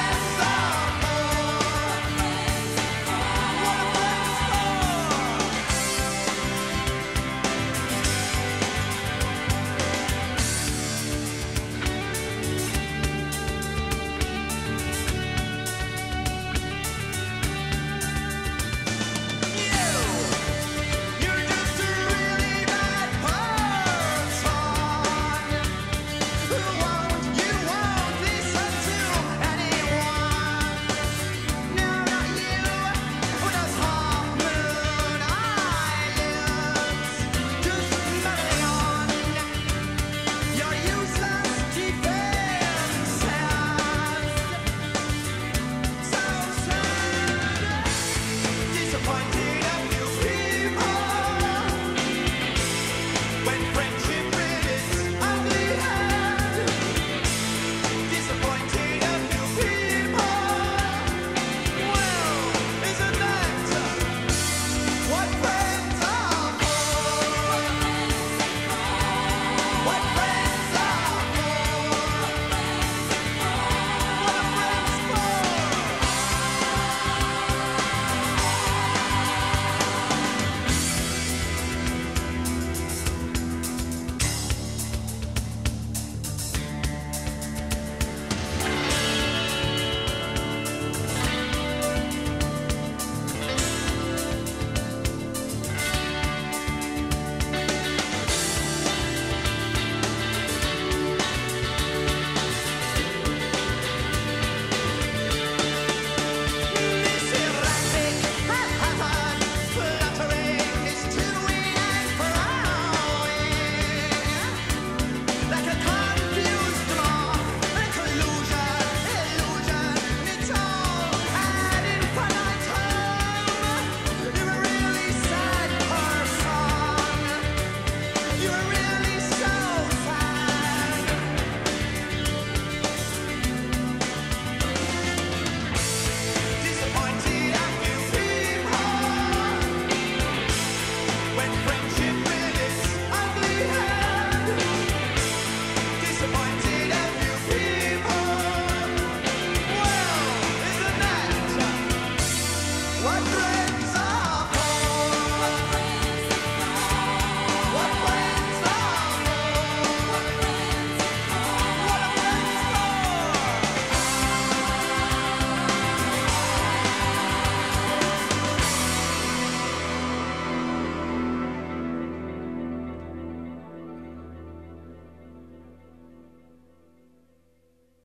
Yes,